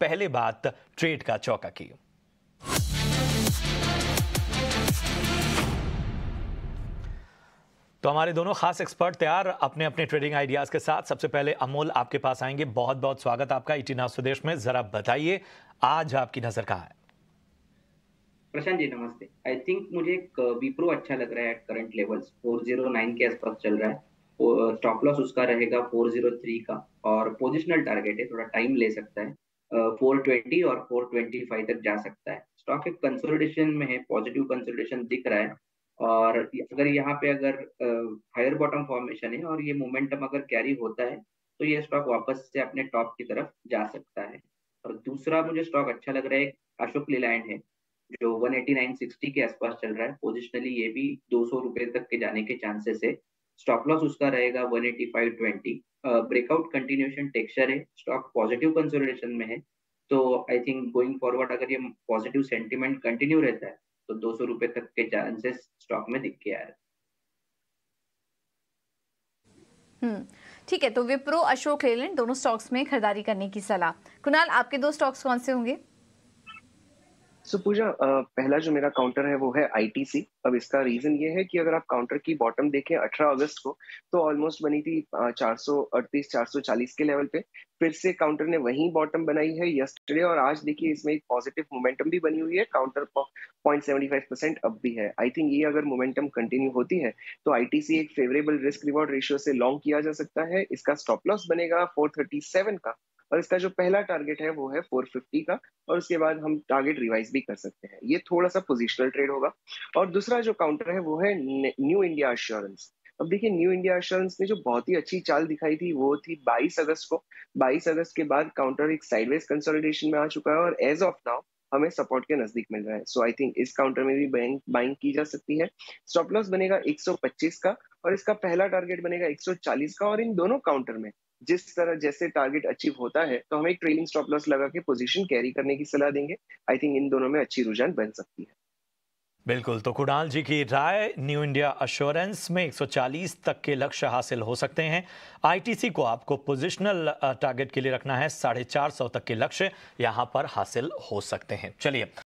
पहले बात ट्रेड का चौका की। तो हमारे दोनों खास एक्सपर्ट तैयार अपने अपने ट्रेडिंग आइडियाज़ के साथ। सबसे पहले अमोल आपके पास आएँगे। बहुत बहुत स्वागत आपका ईटी नाउ स्वदेश में। जरा बताइए, आज आपकी नज़र कहाँ है? प्रशांत जी, नमस्ते। आई थिंक मुझे विप्रो अच्छा लग रहा है एट करंट लेवल्स 409 के आसपास चल रहा है। स्टॉप लॉस उसका रहेगा 403 का। और पोजिशनल टारगेट है, थोड़ा टाइम ले सकता है। फोर ट्वेंटी और फोर ट्वेंटी फाइव तक जा सकता है। स्टॉक एक कंसोलिडेशन में है पॉजिटिव कंसोलिडेशन दिख रहा है। और अगर यहाँ पे अगर हायर बॉटम फॉर्मेशन है और ये मोमेंटम अगर कैरी होता है तो ये स्टॉक वापस से अपने टॉप की तरफ़ जा सकता है। और दूसरा मुझे स्टॉक अच्छा लग रहा है, अशोक लीलैंड है, जो 189.60 के आसपास चल रहा है। पोजिशनली ये भी दो सौ रुपए तक के जाने के चांसेस है। स्टॉप लॉस उसका रहेगा 185.20 ब्रेकआउट कंटिन्यूशन टेक्सचर है। स्टॉक पॉजिटिव कंसोलिडेशन में है। तो आई थिंक गोइंग फॉरवर्ड अगर ये पॉजिटिव सेंटिमेंट कंटिन्यू रहता है तो दो सौ रुपए तक के चांसेस स्टॉक में दिख के आ रहे हम्म, ठीक है तो विप्रो अशोक लेलैंड दोनों स्टॉक्स में खरीदारी करने की सलाह। कुणाल आपके दो स्टॉक्स कौन से होंगे? सो पूजा पहला जो मेरा काउंटर है वो है आईटीसी अब इसका रीजन ये है कि अगर आप काउंटर की बॉटम देखें 18 अगस्त को तो ऑलमोस्ट बनी थी चार सौ अड़तीस, चार सौ चालीस के लेवल पे। फिर से काउंटर ने वही बॉटम बनाई है यस्टरडे और आज देखिए इसमें एक पॉजिटिव मोमेंटम भी बनी हुई है। Counter point seventy five percent अब भी है। आई थिंक ये अगर मोमेंटम कंटिन्यू होती है तो आईटीसी एक फेवरेबल रिस्क रिवॉर्ड रेशियो से लॉन्ग किया जा सकता है। इसका स्टॉप लॉस बनेगा फोर थर्टी सेवन का। और इसका जो पहला टारगेट है वो है 450 का, और उसके बाद हम टारगेट रिवाइज भी कर सकते हैं। ये थोड़ा सा पोजिशनल ट्रेड होगा। और दूसरा जो काउंटर है वो है न्यू इंडिया अश्योरेंस अब देखिए न्यू इंडिया अश्योरेंस ने जो बहुत ही अच्छी चाल दिखाई थी, वो थी 22 अगस्त को। 22 अगस्त के बाद काउंटर एक साइडवेज कंसोलिडेशन में आ चुका है, और एज ऑफ़ नाउ हमें सपोर्ट के नज़दीक मिल रहा है। सो आई थिंक इस काउंटर में भी बैंक बाइंग की जा सकती है। स्टॉप लॉस बनेगा 125 का, और इसका पहला टारगेट बनेगा 140 का, और इन दोनों काउंटर में जिस तरह जैसे टारगेट अचीव होता है तो हम एक ट्रेलिंग स्टॉप लॉस लगा के पोजीशन कैरी करने की सलाह देंगे। आई थिंक इन दोनों में अच्छी रुझान बन सकती है। बिल्कुल तो कुणाल जी की राय न्यू इंडिया अश्योरेंस में 140 तक के लक्ष्य हासिल हो सकते हैं। आईटीसी को आपको पोजिशनल टारगेट के लिए रखना है, साढ़े चार सौ तक के लक्ष्य यहाँ पर हासिल हो सकते हैं। चलिए